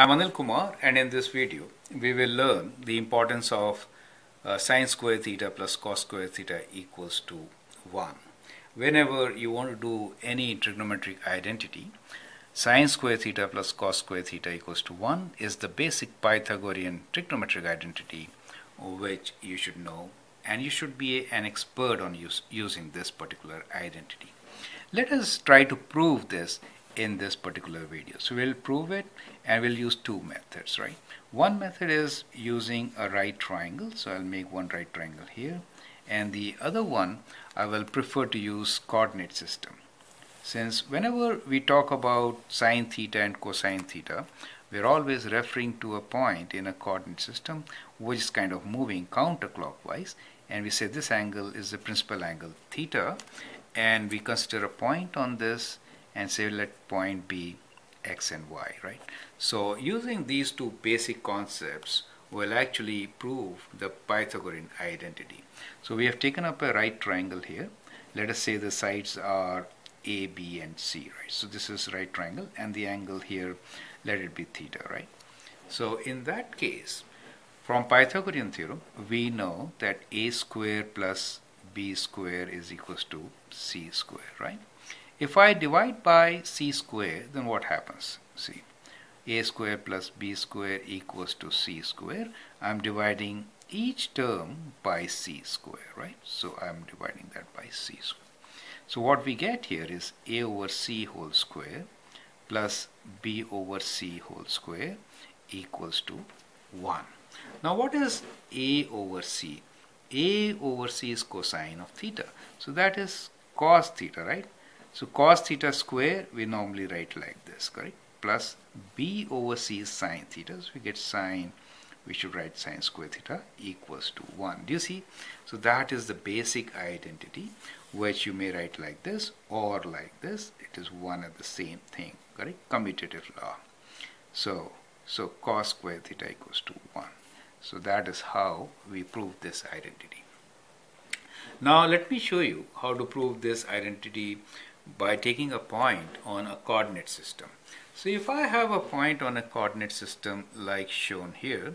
I'm Anil Kumar and in this video we will learn the importance of uh, sine square theta plus cos square theta equals to 1. Whenever you want to do any trigonometric identity, sine square theta plus cos square theta equals to 1 is the basic Pythagorean trigonometric identity which you should know and you should be an expert on use, using this particular identity. Let us try to prove this in this particular video. So we'll prove it and we'll use two methods, right? One method is using a right triangle. So I'll make one right triangle here. And the other one, I will prefer to use coordinate system. Since whenever we talk about sine theta and cosine theta, we're always referring to a point in a coordinate system which is kind of moving counterclockwise and we say this angle is the principal angle theta and we consider a point on this and say let point be x and y right? So using these two basic concepts will actually prove the Pythagorean identity. So we have taken up a right triangle here. Let us say the sides are a b and c right? So this is right triangle and the angle here let it be theta right? So in that case from Pythagorean theorem we know that a square plus b square is equals to c square right if I divide by c square, then what happens? See, a square plus b square equals to c square. I'm dividing each term by c square, right? So I'm dividing that by c square. So what we get here is a over c whole square plus b over c whole square equals to 1. Now what is a over c? a over c is cosine of theta. So that is cos theta, right? So cos theta square we normally write like this, correct? Plus b over c is sine theta. So we get sine, we should write sine square theta equals to 1. Do you see? So that is the basic identity which you may write like this or like this. It is one and the same thing, correct? Commutative law. So, so cos square theta equals to 1. So that is how we prove this identity. Now let me show you how to prove this identity by taking a point on a coordinate system. So if I have a point on a coordinate system like shown here,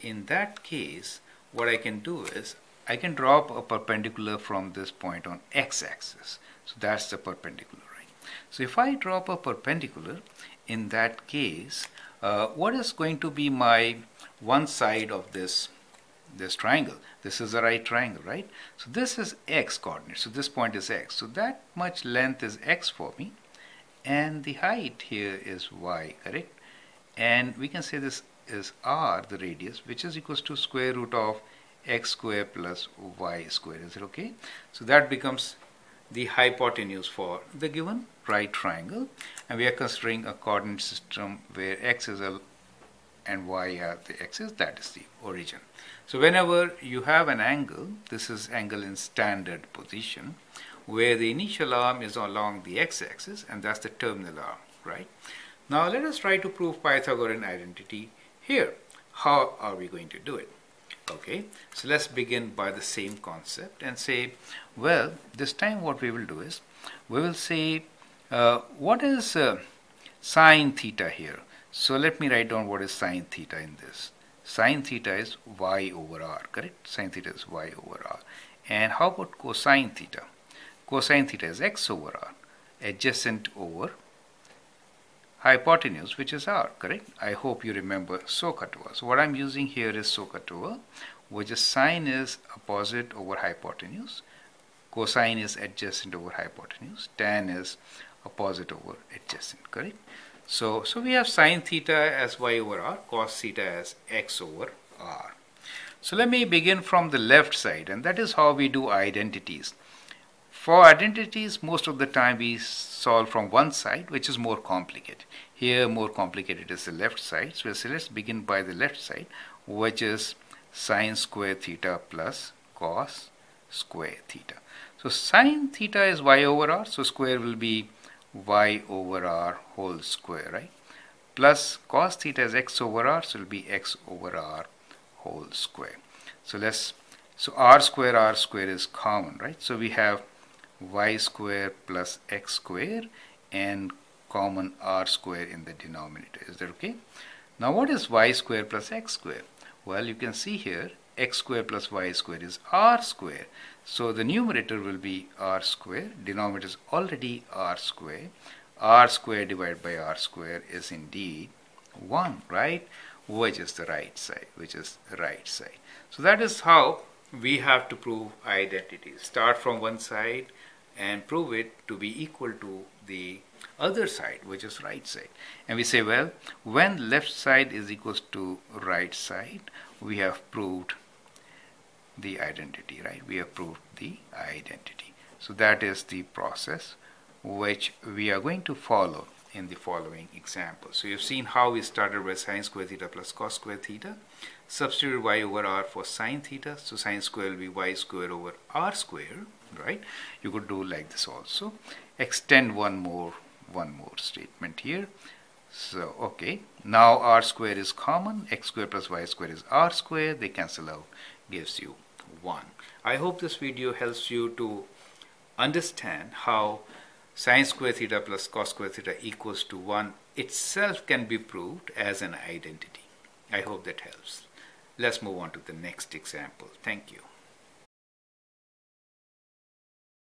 in that case, what I can do is I can drop a perpendicular from this point on x-axis. So that's the perpendicular, right? So if I drop a perpendicular, in that case, uh, what is going to be my one side of this this triangle. This is a right triangle, right? So this is x coordinate. So this point is x. So that much length is x for me. And the height here is y, correct? And we can say this is r, the radius, which is equals to square root of x square plus y square. Is it okay? So that becomes the hypotenuse for the given right triangle. And we are considering a coordinate system where x is a and y are the axis that is the origin. So whenever you have an angle this is angle in standard position where the initial arm is along the x-axis and that's the terminal arm right? Now let us try to prove Pythagorean identity here. How are we going to do it? Okay so let's begin by the same concept and say well this time what we will do is we will say uh, what is uh, sine theta here so let me write down what is sine theta in this. Sine theta is y over r, correct? Sine theta is y over r. And how about cosine theta? Cosine theta is x over r, adjacent over hypotenuse, which is r, correct? I hope you remember SOHCAHTOA. So what I'm using here is SOHCAHTOA, which is sine is opposite over hypotenuse, cosine is adjacent over hypotenuse, tan is opposite over adjacent, correct? So, so we have sine theta as y over r, cos theta as x over r. So let me begin from the left side and that is how we do identities. For identities, most of the time we solve from one side, which is more complicated. Here, more complicated is the left side. So let's begin by the left side, which is sine square theta plus cos square theta. So sine theta is y over r, so square will be y over r whole square, right? Plus cos theta is x over r, so it will be x over r whole square. So let's, so r square r square is common, right? So we have y square plus x square and common r square in the denominator. Is that okay? Now what is y square plus x square? Well, you can see here x square plus y square is r square. So the numerator will be r square, denominator is already r square. r square divided by r square is indeed 1, right? Which is the right side, which is the right side. So that is how we have to prove identity. Start from one side and prove it to be equal to the other side which is right side and we say well when left side is equals to right side we have proved the identity right we have proved the identity so that is the process which we are going to follow in the following example. So you've seen how we started with sine square theta plus cos square theta. Substitute y over r for sine theta. So sine square will be y square over r square, right? You could do like this also. Extend one more, one more statement here. So, okay, now r square is common, x square plus y square is r square, they cancel out, gives you 1. I hope this video helps you to understand how sine square theta plus cos square theta equals to 1 itself can be proved as an identity. I hope that helps. Let's move on to the next example. Thank you.